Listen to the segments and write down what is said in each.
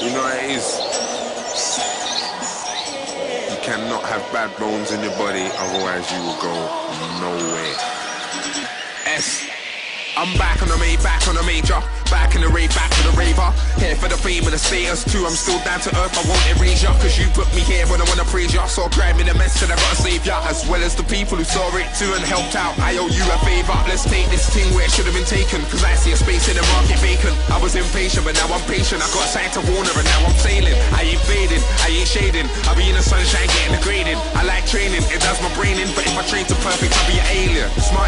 You know it is? You cannot have bad bones in your body, otherwise you will go nowhere. S. I'm back on the main, back on the major. Back in the rave, back to the raver. Here for the fame and the status too. I'm still down to earth, I won't erase ya. Cause you put me here when I wanna praise ya. So grab me the mess and I gotta save ya. As well as the people who saw it too and helped out. I owe you a favor. Let's take this thing where it should have been taken. Cause I see a space in the market vacant. I was impatient, but now I'm patient. I got signed to Warner and now I'm sailing. I ain't fading, I ain't shading. I'll be in the sunshine getting degraded. I like training, it does my brain in. But if I train to perfect, I'll be an alien. Smarty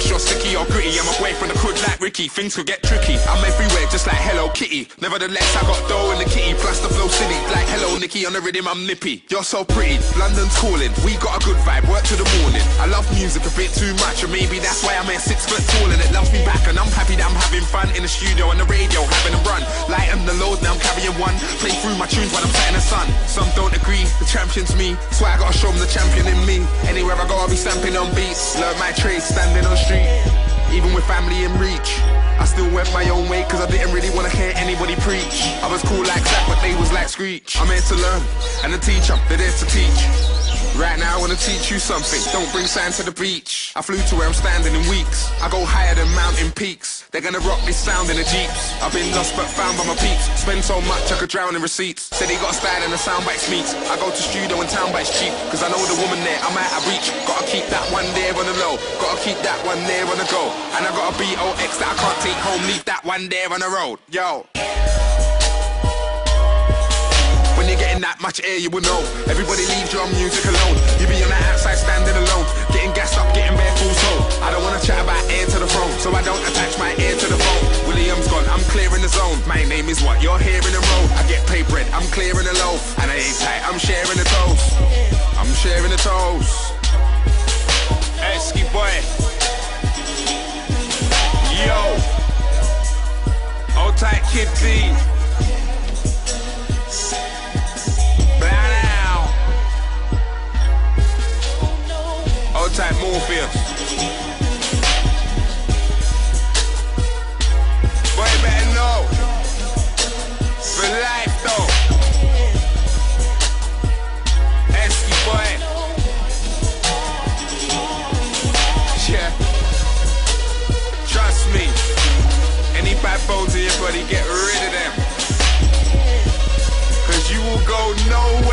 Have or sticky or gritty. I'm away from the hood like Ricky. Things could get tricky. I'm everywhere just like Hello Kitty. Nevertheless, I got dough in the kitty. Plus the flow silly. Like Hello Nicky on the rhythm, I'm nippy. You're so pretty. London's calling. We got a good vibe. Work to the morning. I love music a bit too much. Or maybe that's why I'm a six foot tall and it loves me back. And I'm happy that I'm having fun in the studio and the radio. Having a run. Lighten the load, now I'm carrying one. Play through my tunes while I'm sat in the sun. Some champion's me. So I gotta show them the champion in me. Anywhere I go, I'll be stamping on beats. Learn my trade, standing on street. Even with family in reach I still went my own way cause I didn't really wanna hear anybody preach I was cool like Zack but they was like Screech I'm here to learn and the teacher, they're there to teach Right now I wanna teach you something. Don't bring sand to the beach. I flew to where I'm standing in weeks. I go higher than mountain peaks. They're gonna rock this sound in the jeeps. I've been lost but found by my peeps. Spend so much I could drown in receipts. Said he got a style and the sound bites meets. I go to studio and town bites cheap. Cause I know the woman there I'm out of reach. Gotta keep that one there on the low. Gotta keep that one there on the go. And I got a B-O-X that I can't take home. Leave that one there on the road. Yo much heir, you will know. Everybody leaves your music alone. You be on the outside standing alone. Getting gassed up, getting bare full soul. I don't wanna chat about air to the throne, so I don't attach my ear to the phone. William's gone, I'm clearing the zone. My name is what? You're hearing the road. I get paid bread, I'm clearing the loaf. And I ain't tight, I'm sharing the toast. I'm sharing the toast. Eskiboy. Yo. Old tight kid. Morpheus. Boy, you better know. For life, though. Esky boy. Yeah. Trust me. Any bad bones in your body, get rid of them. Cause you will go nowhere.